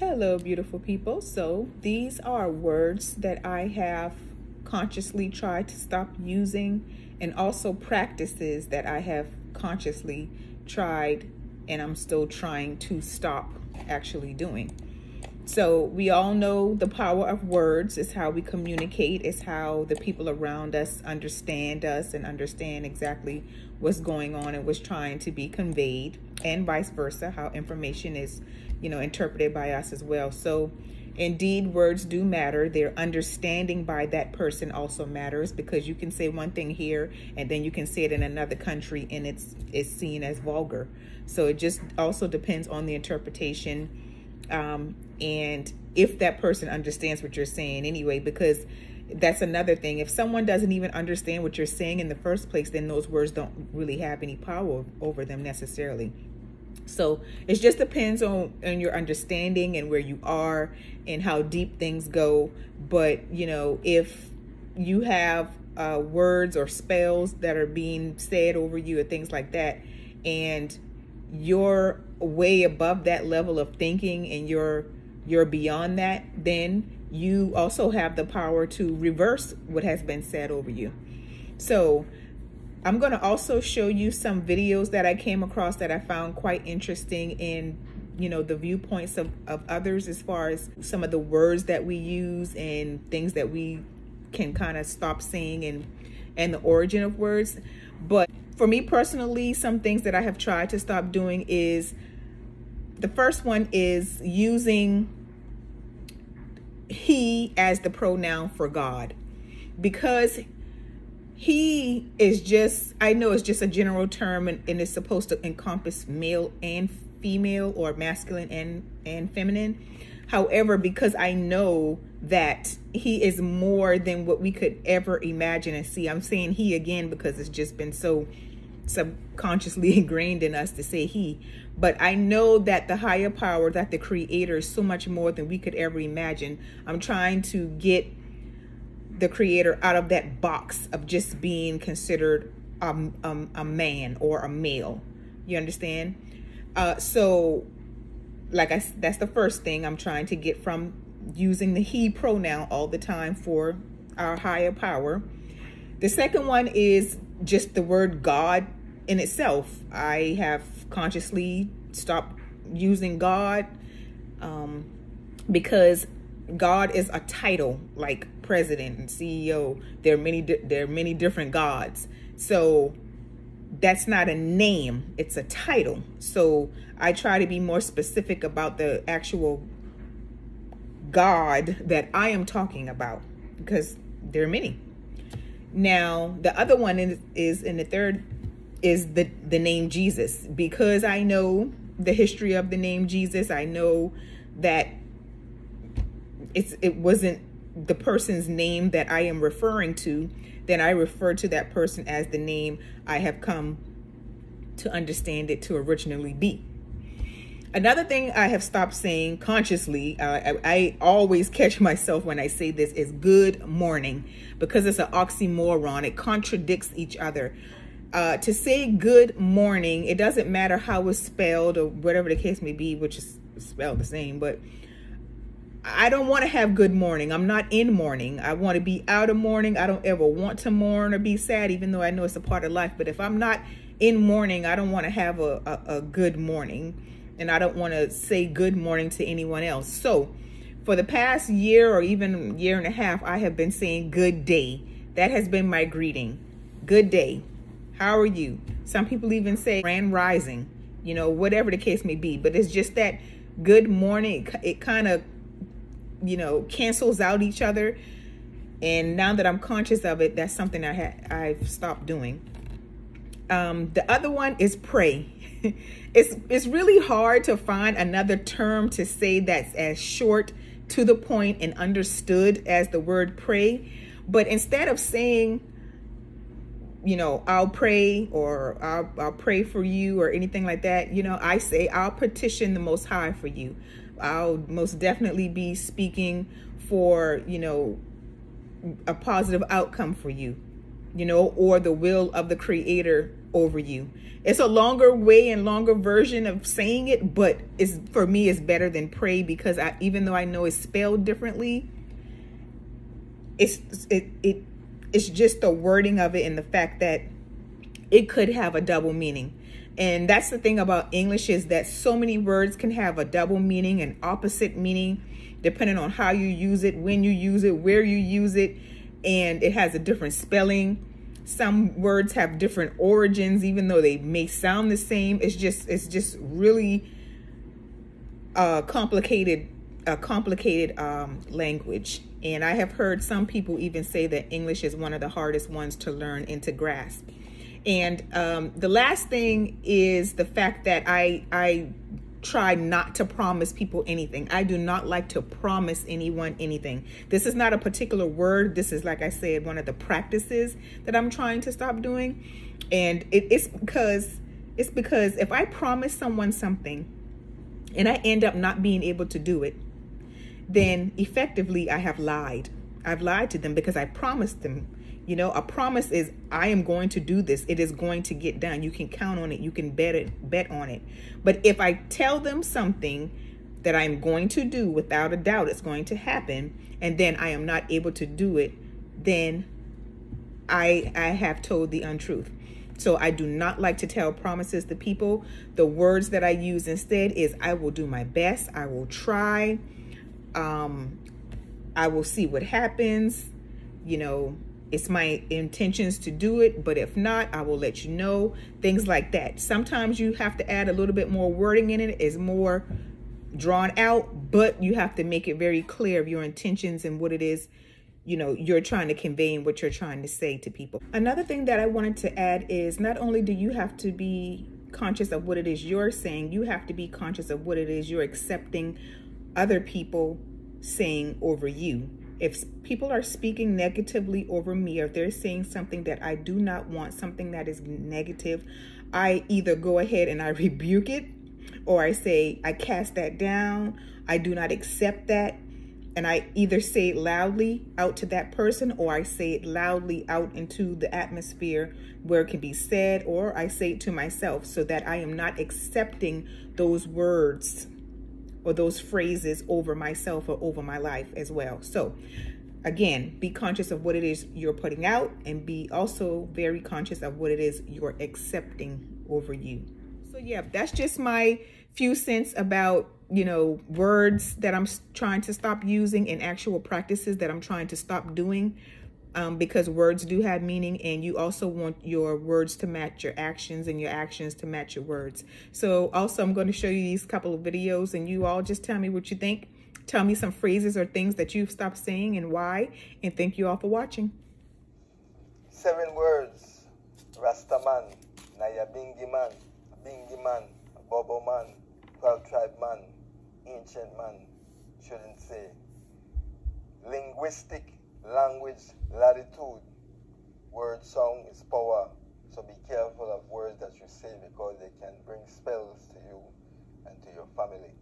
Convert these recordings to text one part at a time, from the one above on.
Hello, beautiful people. So, these are words that I have consciously tried to stop using, and also practices that I have consciously tried and I'm still trying to stop actually doing. So, we all know the power of words is how we communicate, is how the people around us understand us and understand exactly what's going on and what's trying to be conveyed, and vice versa, how information is you know, interpreted by us as well. So indeed, words do matter. Their understanding by that person also matters because you can say one thing here and then you can say it in another country and it's it's seen as vulgar. So it just also depends on the interpretation um, and if that person understands what you're saying anyway, because that's another thing. If someone doesn't even understand what you're saying in the first place, then those words don't really have any power over them necessarily. So it just depends on, on your understanding and where you are and how deep things go. But, you know, if you have uh, words or spells that are being said over you or things like that, and you're way above that level of thinking and you're you're beyond that, then you also have the power to reverse what has been said over you. So I'm going to also show you some videos that I came across that I found quite interesting in you know the viewpoints of, of others as far as some of the words that we use and things that we can kind of stop saying and and the origin of words. But for me personally some things that I have tried to stop doing is the first one is using he as the pronoun for God. Because he is just i know it's just a general term and, and it's supposed to encompass male and female or masculine and and feminine. However because i know that he is more than what we could ever imagine and see. I'm saying he again because it's just been so subconsciously ingrained in us to say he. But i know that the higher power that the creator is so much more than we could ever imagine. I'm trying to get the creator out of that box of just being considered a, a, a man or a male. You understand? Uh, so, like I, that's the first thing I'm trying to get from using the he pronoun all the time for our higher power. The second one is just the word God in itself. I have consciously stopped using God um, because God is a title like president and CEO. There are many there are many different gods. So that's not a name, it's a title. So I try to be more specific about the actual God that I am talking about because there are many. Now, the other one is, is in the third is the the name Jesus because I know the history of the name Jesus. I know that it's it wasn't the person's name that I am referring to, then I refer to that person as the name I have come to understand it to originally be. Another thing I have stopped saying consciously, uh, I, I, always catch myself when I say this, is good morning because it's an oxymoron. It contradicts each other. Uh, to say good morning, it doesn't matter how it's spelled or whatever the case may be, which is spelled the same, but I don't want to have good mourning. I'm not in mourning. I want to be out of mourning. I don't ever want to mourn or be sad, even though I know it's a part of life. But if I'm not in mourning, I don't want to have a, a, a good morning. And I don't want to say good morning to anyone else. So for the past year or even year and a half, I have been saying good day. That has been my greeting. Good day. How are you? Some people even say grand rising, you know, whatever the case may be. But it's just that good morning. It kind of you know, cancels out each other. And now that I'm conscious of it, that's something I had I've stopped doing. Um, the other one is pray. it's it's really hard to find another term to say that's as short, to the point, and understood as the word pray. But instead of saying, you know, I'll pray or I'll, I'll pray for you or anything like that, you know, I say I'll petition the Most High for you. I'll most definitely be speaking for, you know, a positive outcome for you, you know, or the will of the creator over you. It's a longer way and longer version of saying it, but it's for me it's better than pray because I even though I know it's spelled differently, it's it it it's just the wording of it and the fact that it could have a double meaning. And that's the thing about English is that so many words can have a double meaning and opposite meaning depending on how you use it, when you use it, where you use it, and it has a different spelling. Some words have different origins even though they may sound the same. It's just it's just really uh complicated a complicated um language. And i have heard some people even say that english is one of the hardest ones to learn and to grasp and um the last thing is the fact that i i try not to promise people anything. I do not like to promise anyone anything. This is not a particular word. This is, like I said, one of the practices that I'm trying to stop doing. And it, it's because it's because if I promise someone something and I end up not being able to do it, then effectively I have lied. I've lied to them because I promised them you know, a promise is I am going to do this. It is going to get done. You can count on it. You can bet it, bet on it. But if I tell them something that I'm going to do without a doubt it's going to happen and then I am not able to do it, then I I have told the untruth. So I do not like to tell promises to people. The words that I use instead is I will do my best. I will try. Um, I will see what happens. You know, it's my intentions to do it, but if not, I will let you know. Things like that. Sometimes you have to add a little bit more wording in it. It's more drawn out, but you have to make it very clear of your intentions and what it is you know you're trying to convey and what you're trying to say to people. Another thing that I wanted to add is not only do you have to be conscious of what it is you're saying, you have to be conscious of what it is you're accepting other people saying over you if people are speaking negatively over me, or if they're saying something that I do not want, something that is negative, I either go ahead and I rebuke it, or I say, I cast that down. I do not accept that. And I either say it loudly out to that person, or I say it loudly out into the atmosphere where it can be said, or I say it to myself so that I am not accepting those words or those phrases over myself or over my life as well. So again, be conscious of what it is you're putting out and be also very conscious of what it is you're accepting over you. So yeah, that's just my few cents about, you know, words that I'm trying to stop using and actual practices that I'm trying to stop doing um, because words do have meaning and you also want your words to match your actions and your actions to match your words. So also I'm going to show you these couple of videos and you all just tell me what you think. Tell me some phrases or things that you've stopped saying and why. And thank you all for watching. Seven words. Rastaman, Nyabingi man, Bingi man, Bobo man, 12 tribe man, ancient man, shouldn't say. Linguistic language latitude. Word song is power. So be careful of words that you say because they can bring spells to you and to your family.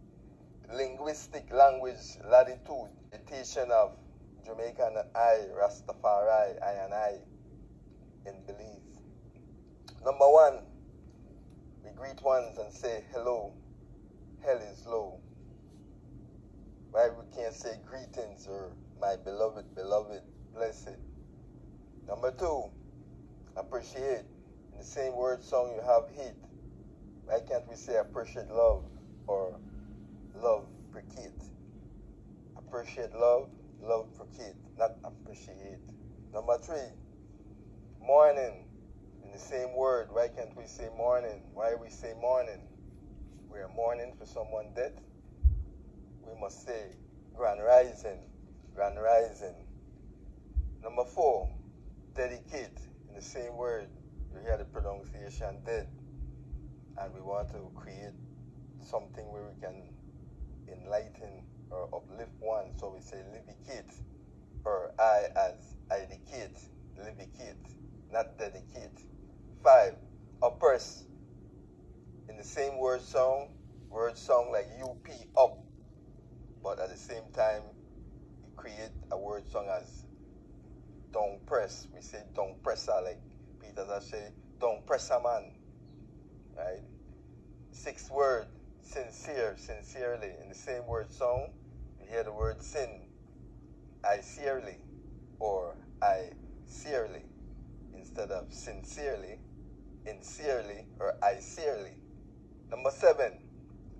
Linguistic language latitude. Meditation of Jamaican I, Rastafari, I and I in Belize. Number one, we greet ones and say hello. Hell is low. Why we can't say greetings or my beloved, beloved, blessed. Number two, appreciate. In the same word song you have hate. Why can't we say appreciate love or love for kid? Appreciate love, love for kid, not appreciate. Number three, morning. In the same word, why can't we say morning? Why we say morning? We are mourning for someone dead. We must say grand rising grand rising. Number four, dedicate. In the same word, you hear the pronunciation dead. And we want to create something where we can enlighten or uplift one. So we say livicate or I as idicate, livicate, not dedicate. Five, oppress. In the same word song, word song like UP up, but at the same time create a word song as don't press. We say don't press ah, like Peter that say don't press a man, right? Sixth word, sincere, sincerely. In the same word song, you hear the word sin, I sincerely, or I sincerely, instead of sincerely, sincerely, or I sincerely. Number seven,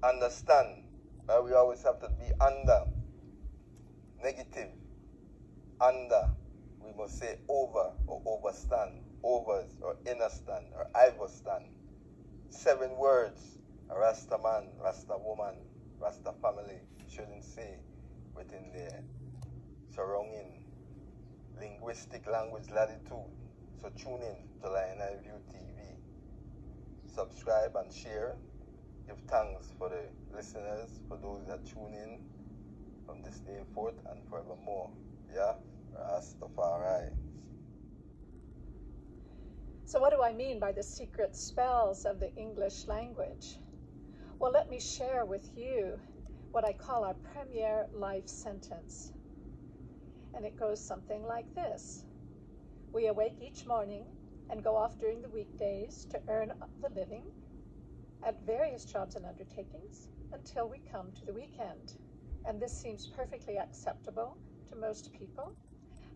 understand. Right? We always have to be under, negative, under. We must say over or overstand, overs or innerstand or iverstand. Seven words a Rasta man, Rasta woman, Rasta family shouldn't say within their surrounding linguistic language latitude. So tune in to Lion Eye View TV. Subscribe and share. Give thanks for the listeners, for those that tune in from this day forth and forevermore. Yeah? Rastafari. So, what do I mean by the secret spells of the English language? Well, let me share with you what I call our premier life sentence. And it goes something like this We awake each morning and go off during the weekdays to earn the living at various jobs and undertakings until we come to the weekend. And this seems perfectly acceptable to most people.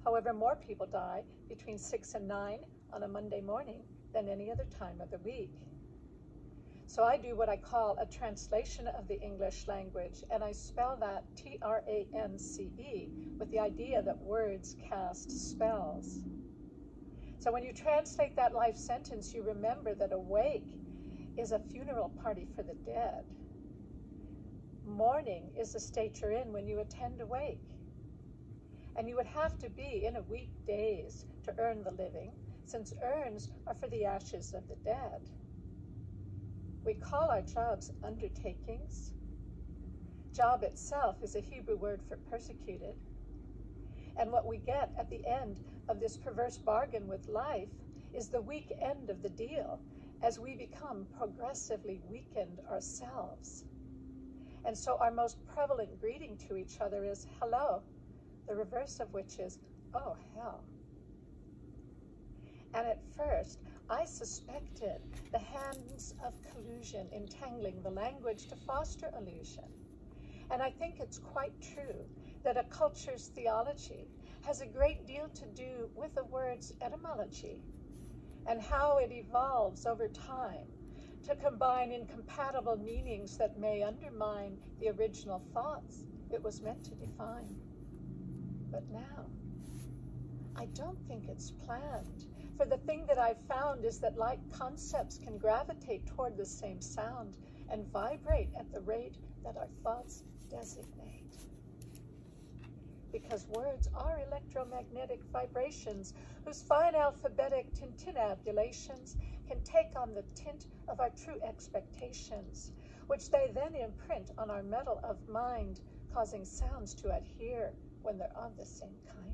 However, more people die between 6 and 9 on a Monday morning than any other time of the week. So I do what I call a translation of the English language, and I spell that T R A N C E with the idea that words cast spells. So when you translate that life sentence, you remember that awake is a funeral party for the dead. Mourning is the state you're in when you attend a wake. And you would have to be in a weak daze to earn the living, since urns are for the ashes of the dead. We call our jobs undertakings. Job itself is a Hebrew word for persecuted. And what we get at the end of this perverse bargain with life is the weak end of the deal as we become progressively weakened ourselves. And so our most prevalent greeting to each other is hello, the reverse of which is oh hell. And at first, I suspected the hands of collusion entangling the language to foster illusion. And I think it's quite true that a culture's theology has a great deal to do with the word's etymology and how it evolves over time to combine incompatible meanings that may undermine the original thoughts it was meant to define. But now, I don't think it's planned for the thing that I've found is that like concepts can gravitate toward the same sound and vibrate at the rate that our thoughts designate. Because words are electromagnetic vibrations whose fine alphabetic tintinnabulations can take on the tint of our true expectations, which they then imprint on our metal of mind, causing sounds to adhere when they're of the same kind.